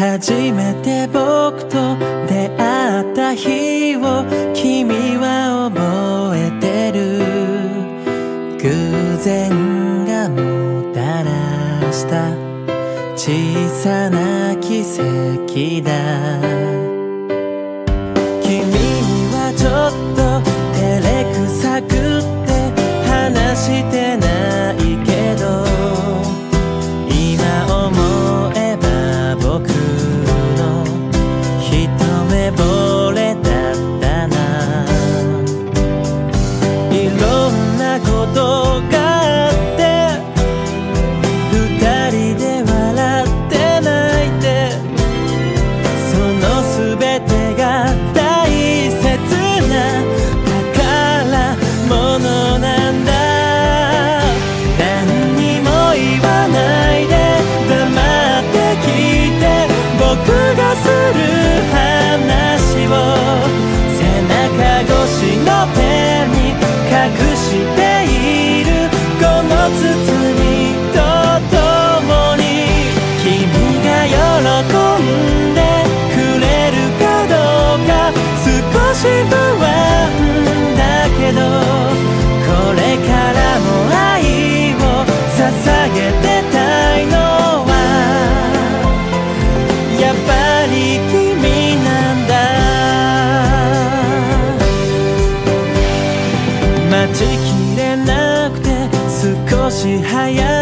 初めて僕と出会った日を君は覚えてる。偶然がもたらした小さな奇跡だ。是海洋。